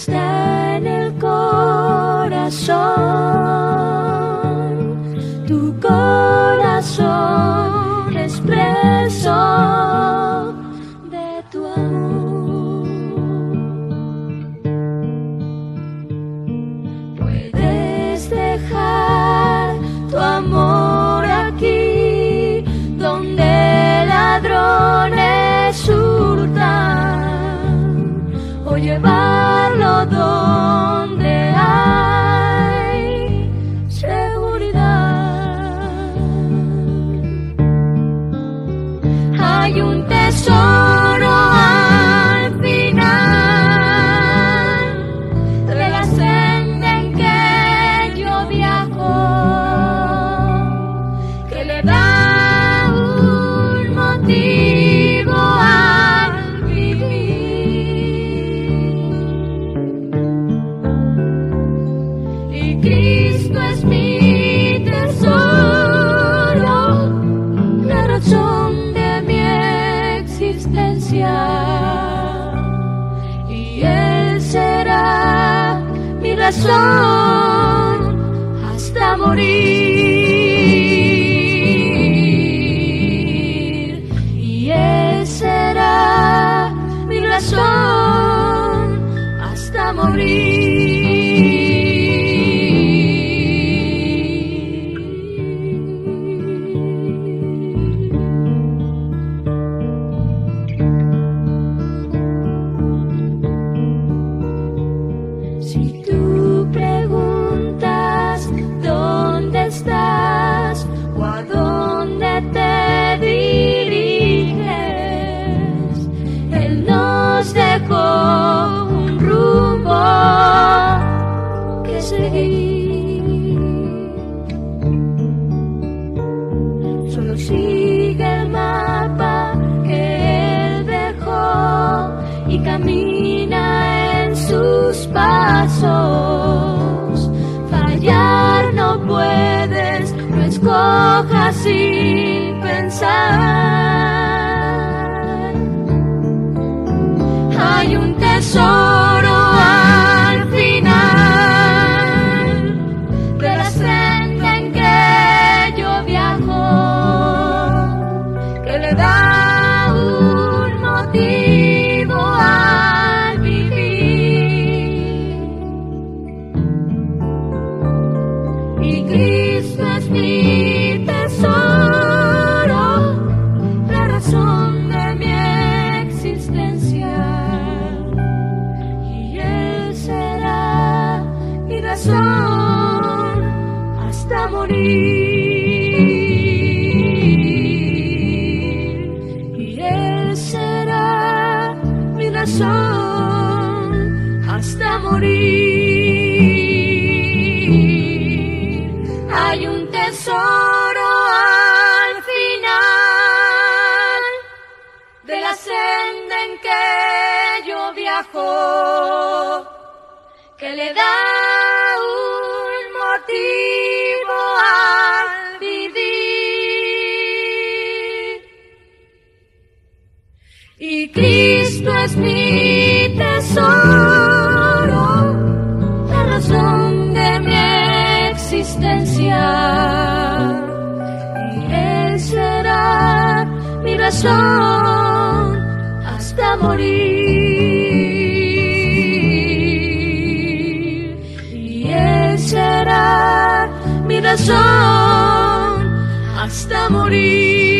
está en el corazón. le da un motivo al vivir. Y Cristo es mi tesoro, la razón de mi existencia. Y Él será mi razón. Mi razón hasta morir. Hay un tesoro hasta morir. Y Él será mi razón hasta morir. Hay un tesoro al final de la senda en que yo viajo que le da Cristo es mi tesoro, la razón de mi existencia. Y Él será mi razón hasta morir. Y Él será mi razón hasta morir.